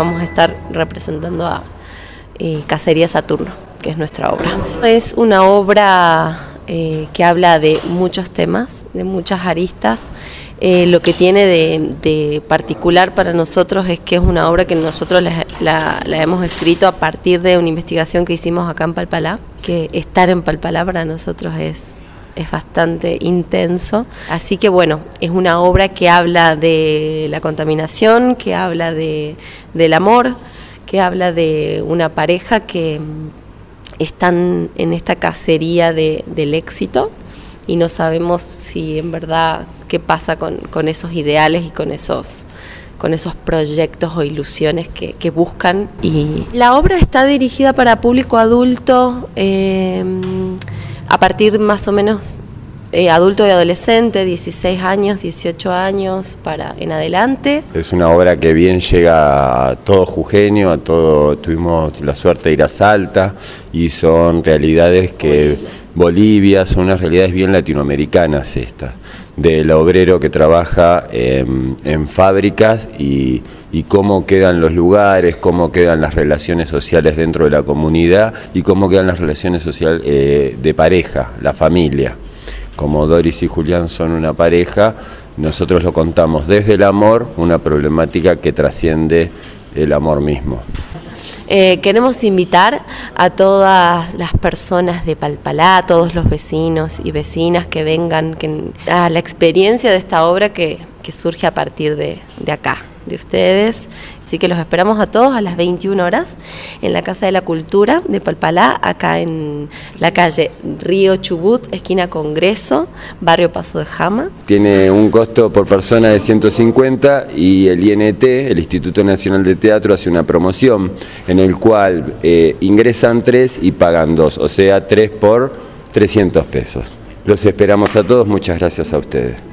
vamos a estar representando a eh, Cacería Saturno, que es nuestra obra. Es una obra eh, que habla de muchos temas, de muchas aristas. Eh, lo que tiene de, particular para nosotros es que es una obra que nosotros la, hemos escrito a partir de una investigación que hicimos acá en Palpalá, que estar en Palpalá para nosotros es, es bastante intenso. Así que bueno, es una obra que habla de la contaminación, que habla de, del amor, que habla de una pareja que están en esta cacería del éxito y no sabemos si en verdad qué pasa con, esos ideales y con esos con esos proyectos o ilusiones que, buscan. Y la obra está dirigida para público adulto eh, a partir más o menos eh, adulto y adolescente, 16 años, 18 años para en adelante. Es una obra que bien llega a todo Jujeño, a todo, tuvimos la suerte de ir a Salta y son realidades que Bolivia, son unas realidades bien latinoamericanas estas, del obrero que trabaja en, fábricas y, cómo quedan los lugares, cómo quedan las relaciones sociales dentro de la comunidad y cómo quedan las relaciones sociales eh, de pareja, la familia como Doris y Julián son una pareja, nosotros lo contamos desde el amor, una problemática que trasciende el amor mismo. Eh, queremos invitar a todas las personas de Palpalá, a todos los vecinos y vecinas que vengan a la experiencia de esta obra que, surge a partir de acá, de ustedes Así que los esperamos a todos a las 21 horas en la Casa de la Cultura de Palpalá, acá en la calle Río Chubut, esquina Congreso, barrio Paso de Jama. Tiene un costo por persona de 150 y el INT, el Instituto Nacional de Teatro, hace una promoción en el cual eh, ingresan tres y pagan dos, o sea, tres por 300 pesos. Los esperamos a todos, muchas gracias a ustedes.